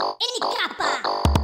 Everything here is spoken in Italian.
NK